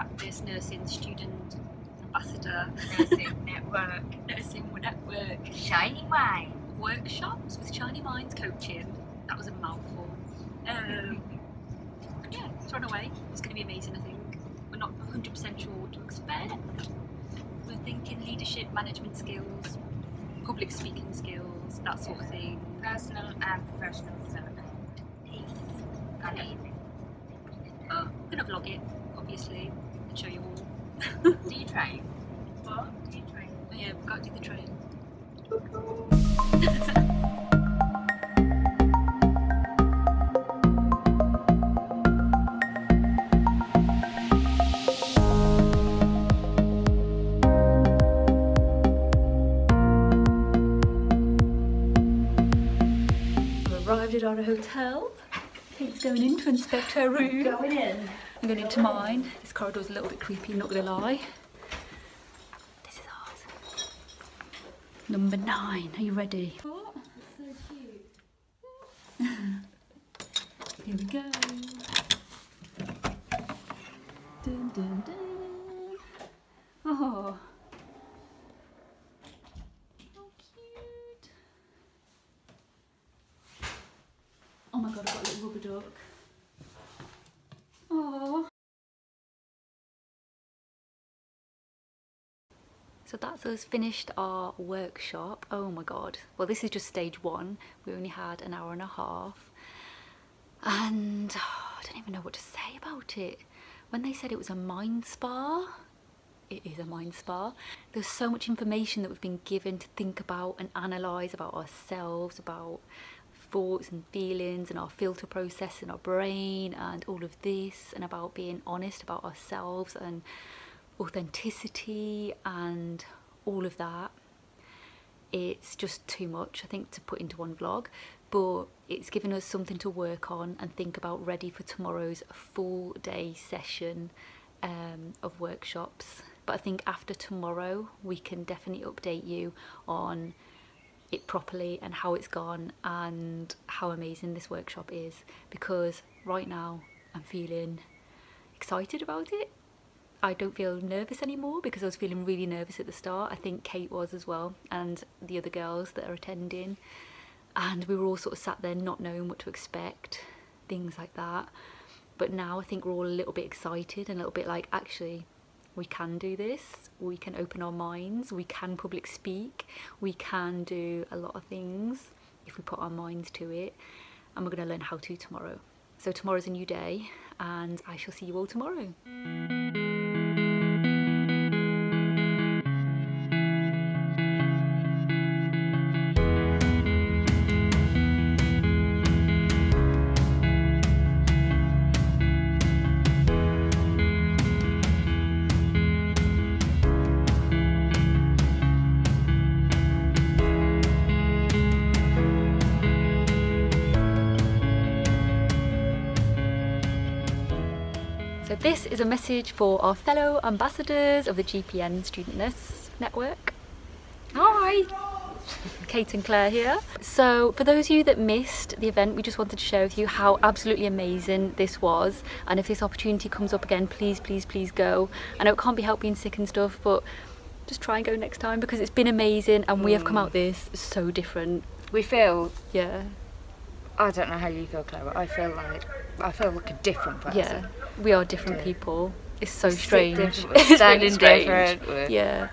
practice, nursing student ambassador, Nursing Network. nursing network, Shiny Wine. workshops with Shiny Minds coaching. That was a mouthful. Um, yeah, thrown away. It's going to be amazing, I think. We're not 100% sure what to expect. We're thinking leadership, management skills, public speaking skills, that sort of thing. Personal and professional development. Peace. Oh, I'm going to vlog it, obviously, show you all. Do you train? What? Do you train? Oh, yeah, we've got to do the train. We've arrived at our hotel. Kate's going in to inspect her room. Going in. I'm going into mine. This corridor's a little bit creepy, not going to lie. This is ours. Number nine. Are you ready? Oh, that's so cute. Here we go. Dun, dun, dun. Oh. How cute. Oh my god, I've got a little rubber duck. Oh. So that's us finished our workshop. Oh my god. Well, this is just stage one. We only had an hour and a half. And oh, I don't even know what to say about it. When they said it was a mind spa, it is a mind spa. There's so much information that we've been given to think about and analyse about ourselves, about thoughts and feelings and our filter process in our brain and all of this and about being honest about ourselves and authenticity and all of that. It's just too much, I think, to put into one vlog, but it's given us something to work on and think about ready for tomorrow's full day session um, of workshops. But I think after tomorrow, we can definitely update you on it properly and how it's gone and how amazing this workshop is because right now I'm feeling excited about it. I don't feel nervous anymore because I was feeling really nervous at the start. I think Kate was as well and the other girls that are attending and we were all sort of sat there not knowing what to expect, things like that. But now I think we're all a little bit excited and a little bit like actually we can do this, we can open our minds, we can public speak, we can do a lot of things if we put our minds to it, and we're going to learn how to tomorrow. So, tomorrow's a new day, and I shall see you all tomorrow. So, this is a message for our fellow ambassadors of the GPN Student Nurse Network. Hi! Kate and Claire here. So, for those of you that missed the event, we just wanted to share with you how absolutely amazing this was. And if this opportunity comes up again, please, please, please go. I know it can't be helped being sick and stuff, but just try and go next time because it's been amazing and we have come mm. out this so different. We feel, Yeah, I don't know how you feel, Claire, but I feel like, I feel like a different person. yeah. We are different Yeah. people. It's so strange. It's really strange. different, we're- Yeah.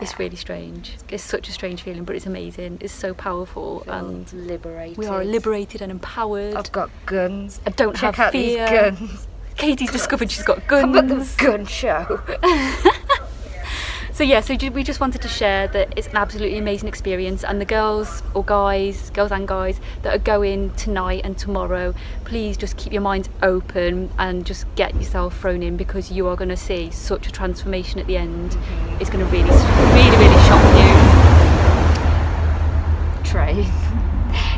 It's really strange. It's such a strange feeling, but it's amazing. It's so powerful, and liberated. we are liberated and empowered. I've got guns. I don't Check have out fear. these guns. Katie's discovered she's got I've got the gun show. So yeah, so we just wanted to share that it's an absolutely amazing experience, and the girls or guys, girls and guys that are going tonight and tomorrow, please just keep your minds open and just get yourself thrown in because you are going to see such a transformation at the end. It's going to really, really, really shock you. train.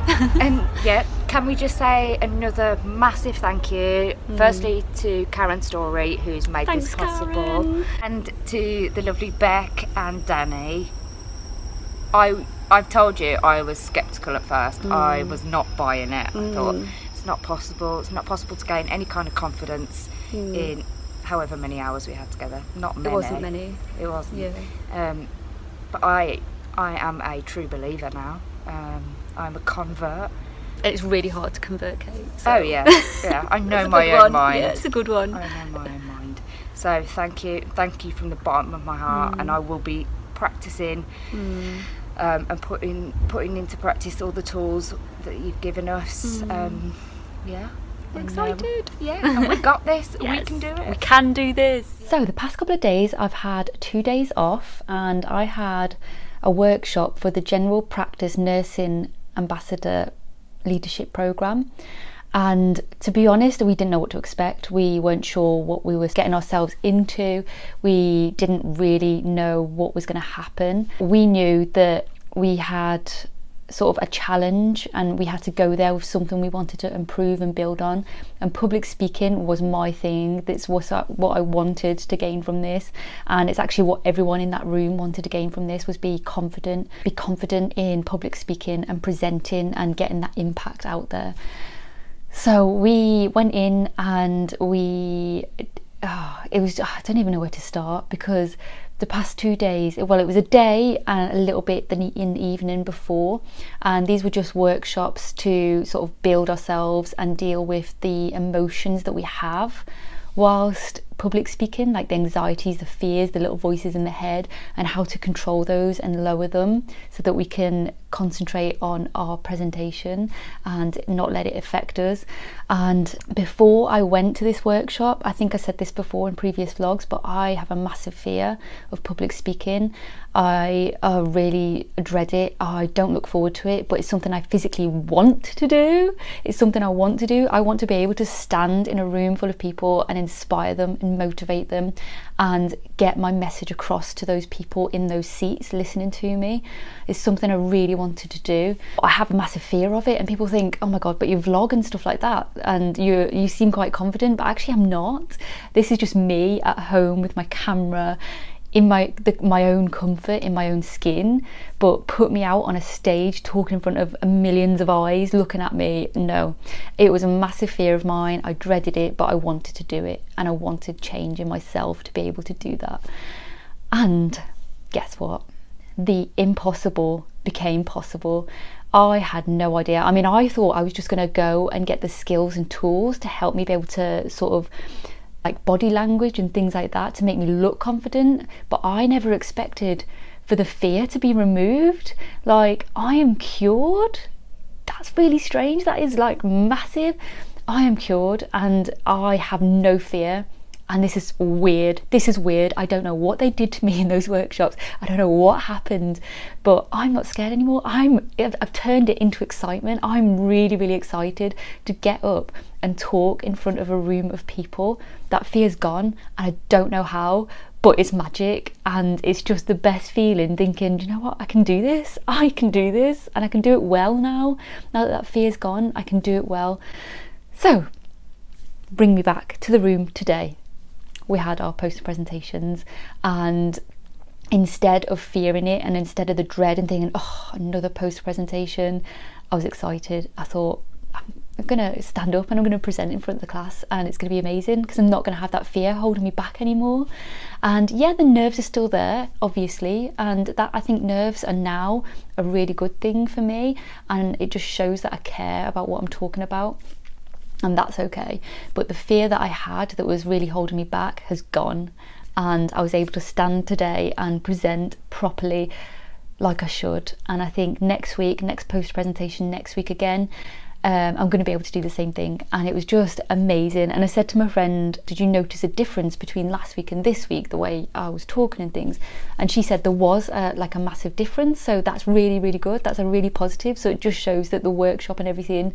and yeah, can we just say another massive thank you, mm. firstly to Karen Story, who's made Thanks, this possible, Karen. and to the lovely Beck and Danny. I I've told you I was sceptical at first. I mm. was not buying it. I thought mm. it's not possible. It's not possible to gain any kind of confidence in however many hours we had together. Not many. It wasn't many. It wasn't. Yeah. Um, but I, I am a true believer now. Um, I'm a convert. And it's really hard to convert, Kate. so- Oh yeah, yeah. I know my own one. mind. Yeah, it's a good one. I know my own mind. So thank you, thank you from the bottom of my heart, Mm. and I will be practicing um, and putting putting into practice all the tools that you've given us. Um, yeah, We're and, uh, excited. yeah, and we got this. We can do it. We can do this. So, the past couple of days, I've had two days off, and I had a workshop for the General Practice Nursing Ambassador Leadership Program. And to be honest, we didn't know what to expect. We weren't sure what we were getting ourselves into. We didn't really know what was going to happen. We knew that we had sort of a challenge and we had to go there with something we wanted to improve and build on. And public speaking was my thing. That's what I, what I wanted to gain from this. And it's actually what everyone in that room wanted to gain from this was be confident be confident in public speaking and presenting and getting that impact out there. So we went in and we oh, it was I don't even know where to start because the past two days well it was a day and a little bit in the evening before and these were just workshops to sort of build ourselves and deal with the emotions that we have whilst public speaking like the anxieties the fears the little voices in the head and how to control those and lower them so that we can concentrate on our presentation and not let it affect us. And before I went to this workshop I think I said this before in previous vlogs but I have a massive fear of public speaking. I uh, really dread it. I don't look forward to it but it's something I physically want to do. It's something I want to do. I want to be able to stand in a room full of people and inspire them and motivate them and get my message across to those people in those seats listening to me is something I really wanted to do. I have a massive fear of it and people think oh my god but you vlog and stuff like that and you you seem quite confident but actually I'm not. This is just me at home with my camera in my the, my own comfort in my own skin but put me out on a stage talking in front of millions of eyes looking at me no. It was a massive fear of mine. I dreaded it but i wanted to do it and i wanted change in myself to be able to do that. And guess what? The impossible became possible. I had no idea. I mean, I thought I was just going to go and get the skills and tools to help me be able to sort of like body language and things like that to make me look confident, but I never expected for the fear to be removed. Like, I am cured. That's really strange. That is like massive. I am cured and I have no fear. And this is weird. This is weird. I don't know what they did to me in those workshops. I don't know what happened, but I'm not scared anymore. I'm I've, I've turned it into excitement. I'm really really excited to get up and talk in front of a room of people. That fear's gone and I don't know how, but it's magic and it's just the best feeling thinking, "Do you know what? I can do this. I can do this and I can do it well now. Now that that fear's gone, I can do it well. So, bring me back to the room today we had our poster presentations and instead of fearing it and instead of the dread and thinking oh another poster presentation i was excited i thought i'm to stand up and i'm to present in front of the class and it's to be amazing because i'm not to have that fear holding me back anymore and yeah the nerves are still there obviously and that i think nerves are now a really good thing for me and it just shows that i care about what i'm talking about and that's okay. But the fear that I had that was really holding me back has gone, and I was able to stand today and present properly like I should. And I think next week, next post presentation, next week again, um, I'm going to be able to do the same thing. And it was just amazing. And I said to my friend, Did you notice a difference between last week and this week, the way I was talking and things? And she said there was uh, like a massive difference. So that's really, really good. That's a really positive. So it just shows that the workshop and everything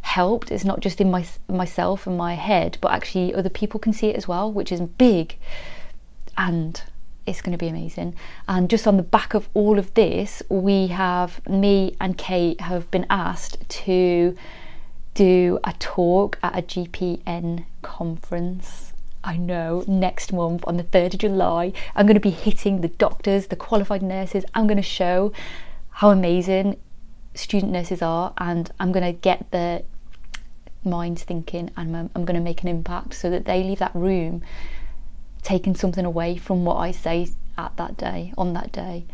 helped it's not just in my myself and my head but actually other people can see it as well which is big and it's going to be amazing. And just on the back of all of this we have me and Kate have been asked to do a talk at a GPN conference I know next month on the 3rd of July. I'm going to be hitting the doctors the qualified nurses. I'm going to show how amazing student nurses are and I'm going to get their minds thinking and I'm, I'm going to make an impact so that they leave that room taking something away from what I say at that day, on that day.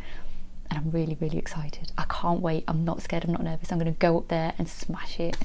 And I'm really, really excited. I can't wait. I'm not scared. I'm not nervous. I'm going to go up there and smash it.